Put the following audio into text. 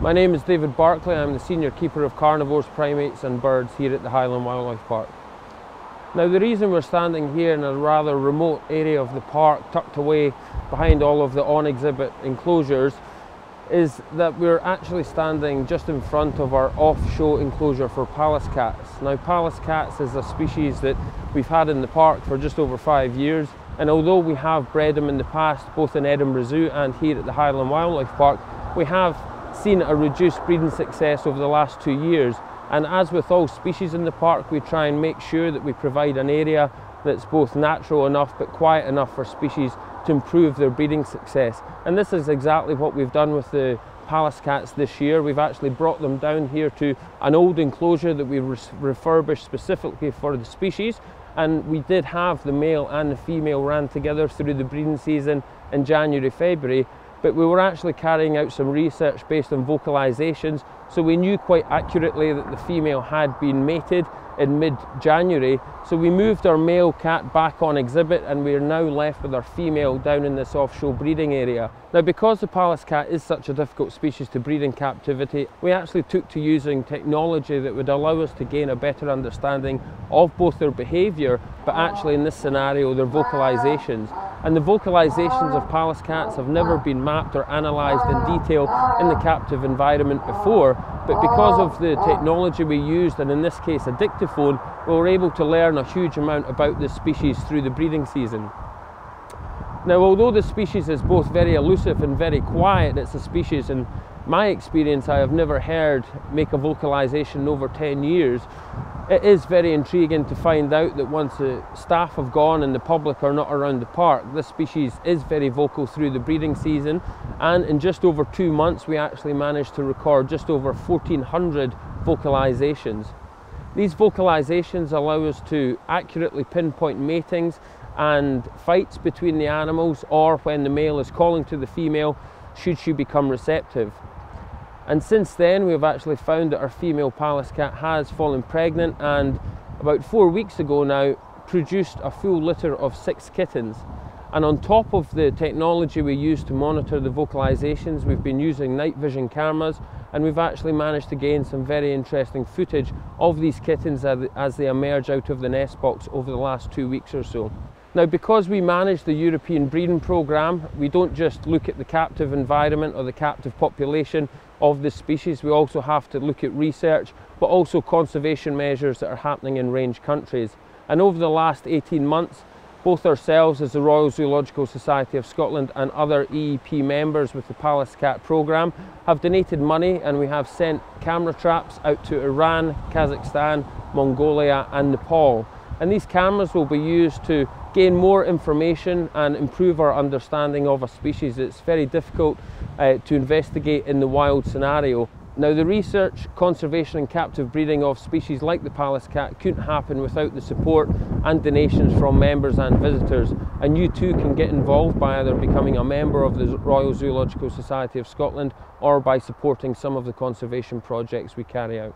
My name is David Barclay. I'm the Senior Keeper of Carnivores, Primates and Birds here at the Highland Wildlife Park. Now the reason we're standing here in a rather remote area of the park, tucked away behind all of the on-exhibit enclosures, is that we're actually standing just in front of our off-show enclosure for Pallas cats. Now Pallas cats is a species that we've had in the park for just over five years and although we have bred them in the past both in Edinburgh Zoo and here at the Highland Wildlife Park, we have seen a reduced breeding success over the last two years and as with all species in the park we try and make sure that we provide an area that's both natural enough but quiet enough for species to improve their breeding success. And this is exactly what we've done with the Pallas cats this year. We've actually brought them down here to an old enclosure that we refurbished specifically for the species. And we did have the male and the female ran together through the breeding season in January, February but we were actually carrying out some research based on vocalizations so we knew quite accurately that the female had been mated in mid-January. So we moved our male cat back on exhibit and we are now left with our female down in this offshore breeding area. Now because the Pallas cat is such a difficult species to breed in captivity, we actually took to using technology that would allow us to gain a better understanding of both their behaviour, but actually in this scenario, their vocalizations. And the vocalizations of Pallas cats have never been mapped or analysed in detail in the captive environment before, but because of the oh, oh. technology we used, and in this case a dictaphone, we were able to learn a huge amount about this species through the breeding season. Now, although the species is both very elusive and very quiet, it's a species, in my experience, I have never heard make a vocalization over 10 years. It is very intriguing to find out that once the staff have gone and the public are not around the park, this species is very vocal through the breeding season. And in just over two months, we actually managed to record just over 1,400 vocalizations. These vocalizations allow us to accurately pinpoint matings and fights between the animals or when the male is calling to the female should she become receptive. And since then, we've actually found that our female Pallas cat has fallen pregnant and about four weeks ago now produced a full litter of six kittens. And on top of the technology we use to monitor the vocalizations, we've been using night vision cameras and we've actually managed to gain some very interesting footage of these kittens as they emerge out of the nest box over the last two weeks or so. Now because we manage the European breeding programme, we don't just look at the captive environment or the captive population of this species, we also have to look at research but also conservation measures that are happening in range countries. And over the last 18 months, both ourselves as the Royal Zoological Society of Scotland and other EEP members with the Pallas Cat programme have donated money and we have sent camera traps out to Iran, Kazakhstan, Mongolia and Nepal. And these cameras will be used to gain more information and improve our understanding of a species. It's very difficult uh, to investigate in the wild scenario. Now the research, conservation and captive breeding of species like the Pallas cat couldn't happen without the support and donations from members and visitors and you too can get involved by either becoming a member of the Royal Zoological Society of Scotland or by supporting some of the conservation projects we carry out.